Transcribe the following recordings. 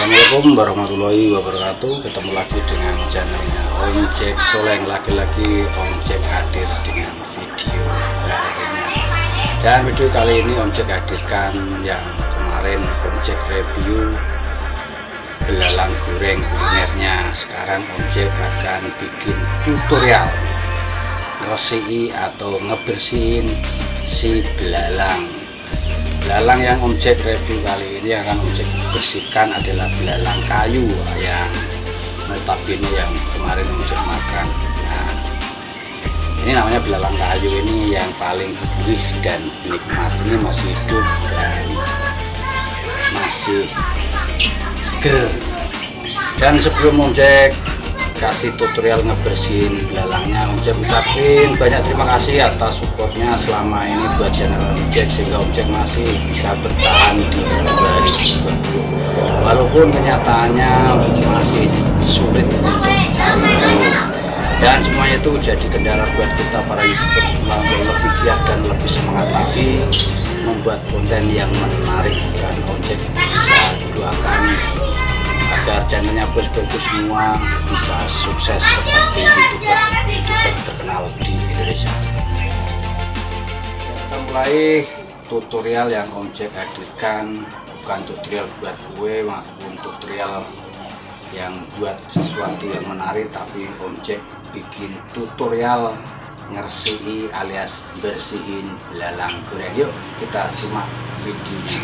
Assalamualaikum warahmatullahi wabarakatuh. Ketemu lagi dengan channelnya Om Jack Soleng Lagi-lagi Om Jack hadir dengan video barunya. Dan video kali ini Om Jack hadirkan Yang kemarin Om Jack review Belalang goreng kulinernya. Sekarang Om Jack akan bikin tutorial Ngersi atau ngebersihin si belalang belalang yang Om Jack review kali ini akan Om Jack bersihkan adalah belalang kayu yang notabene yang kemarin Om Jack makan. Nah ini namanya belalang kayu ini yang paling gurih dan nikmat. Ini masih hidup dan masih seger. Dan sebelum Om Jack kasih tutorial ngebersihin belalangnya Om Jack ucapin banyak terima kasih atas supportnya selama ini buat channel Om Jack sehingga Om Jack masih bisa bertahan di 2020 walaupun kenyataannya masih sulit untuk cari dan semuanya itu jadi kendala buat kita para youtuber lebih giat dan lebih semangat lagi membuat konten yang menarik dan Om Jack bisa doakan agar channelnya bos-bos semua bisa sukses seperti youtuber youtuber terkenal di Indonesia. Kita mulai tutorial yang Om Jack hadirkan bukan tutorial buat gue maupun tutorial yang buat sesuatu yang menarik tapi Om Jack bikin tutorial ngersii alias bersihin belalang goreng yuk kita simak videonya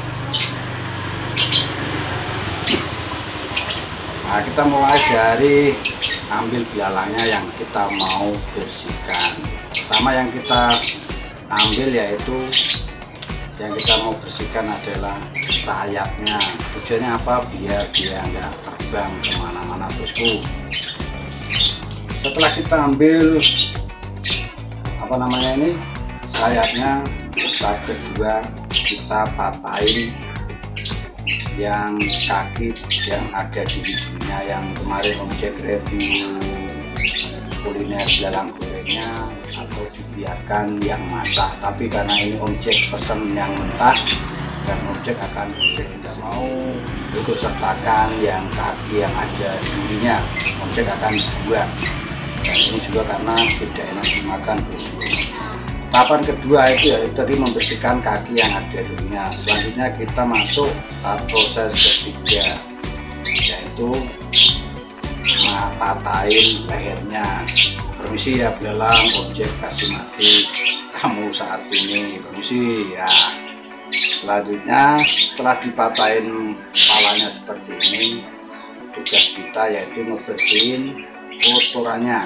Nah, kita mulai dari ambil belalangnya yang kita mau bersihkan. Pertama yang kita ambil yaitu yang kita mau bersihkan adalah sayapnya. Tujuannya apa? Biar dia nggak terbang ke mana-mana bosku. Setelah kita ambil apa namanya ini sayapnya, kita kedua kita patahin yang kaki yang ada di bijinya yang kemarin Om Jack review kuliner belalang gorengnya atau dibiarkan yang masak. Tapi karena ini Om Jack pesen yang mentah dan Om Jack akan Om Jack tidak mau ikut sertakan yang kaki yang ada durinya Om Jack akan buat. Dan ini juga karena tidak enak dimakan tahapan kedua itu ya tadi membersihkan kaki yang ada dulunya selanjutnya kita masuk tahap proses ketiga yaitu patahin lehernya. Permisi ya belalang objek kasih mati. Kamu saat ini permisi ya. Selanjutnya setelah dipatahin kepalanya seperti ini tugas kita yaitu ngebersihin kotorannya.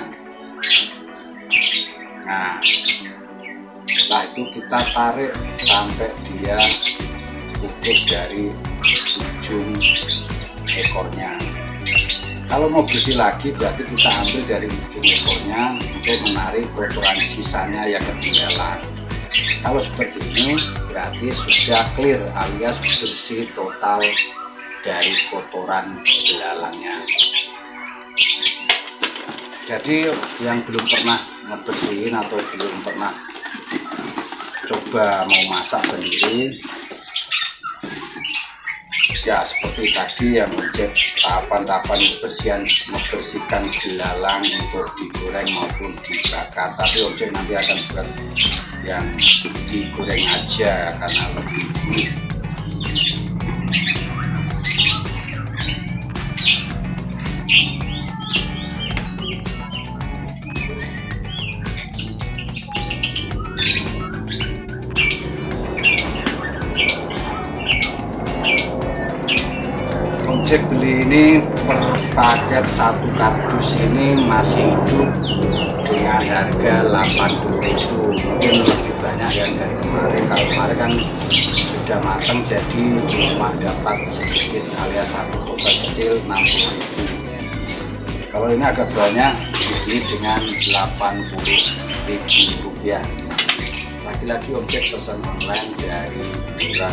Nah setelah itu kita tarik sampai dia putus dari ujung ekornya. Kalau mau bersih lagi berarti kita ambil dari ujung ekornya untuk menarik kotoran sisanya yang ketinggalan. Kalau seperti ini berarti sudah clear alias bersih total dari kotoran belalangnya jadi yang belum pernah ngebersihin atau belum pernah coba mau masak sendiri. Ya seperti tadi yang mencet tahapan-tahapan kebersihan membersihkan belalang untuk digoreng maupun dibakar. Tapi objek nanti akan buat yang digoreng aja karena lebih gurih ini per paket satu kardus ini masih hidup dengan harga 80.000 mungkin lebih banyak yang dari kemarin. Kalau kemarin kan sudah matang jadi cuma dapat sedikit alias satu kotak kecil 60.000 kalau ini agak banyak dibeli dengan 80.000 rupiah. Lagi-lagi objek pesan online dari Murah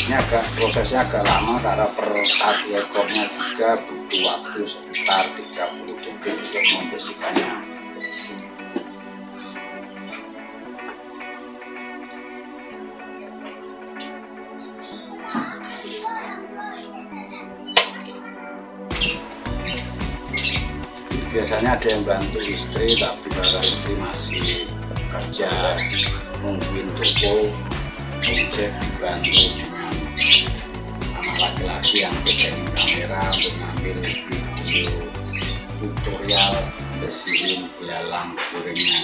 prosesnya agak prosesnya agak lama karena per satu ekornya juga butuh waktu sekitar 30 detik untuk membersihkannya. Biasanya ada yang bantu istri tapi para istri masih kerja mungkin toko mungkin bantu. juga anak laki-laki yang pegang kamera untuk ngambil video tutorial bersihin belalang gorengnya.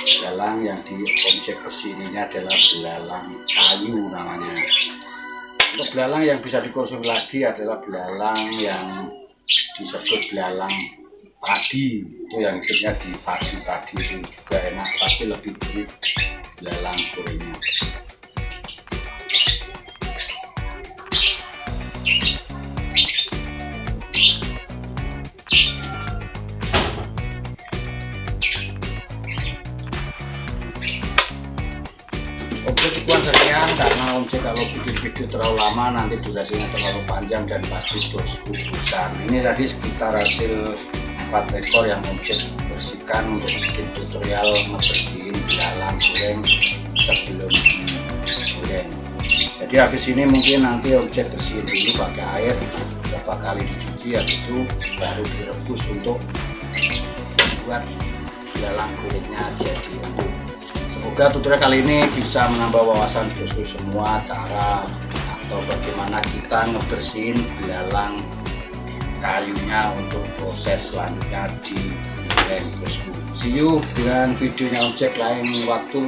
Belalang yang di objek besi ini adalah belalang kayu namanya. Untuk belalang yang bisa dikonsumsi lagi adalah belalang yang disebut belalang padi. Itu yang hidupnya di padi-padi itu juga enak tapi lebih gurih belalang gorengnya Oke sekian karena Om Cek kalau bikin video terlalu lama nanti durasinya terlalu panjang dan pasti bosku bosan ini tadi sekitar hasil 4 ekor yang Om Cek bersihkan untuk bikin tutorial ngebersihin belalang goreng sebelum goreng jadi habis ini mungkin nanti Om Cek bersihin dulu pakai air beberapa kali dicuci habis itu baru direbus untuk buat belalang gorengnya jadi empuk Semoga tutorial kali ini bisa menambah wawasan bosku semua cara atau bagaimana kita ngebersihin belalang kayunya untuk proses selanjutnya di goreng bosku. See you dengan videonya objek lain waktu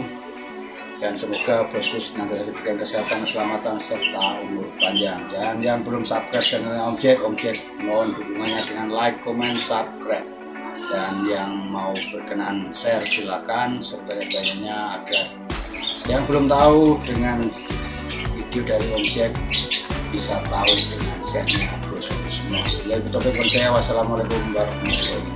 dan semoga bosku senantiasa diberikan kesehatan, keselamatan serta umur panjang. Dan yang belum subscribe channel objek, objek mohon dukungannya dengan like, comment, subscribe dan yang mau berkenan share silakan sebanyak-banyaknya agar yang belum tahu dengan video dari objek bisa tahu dengan share-nya semua. Wassalamualaikum warahmatullahi wabarakatuh.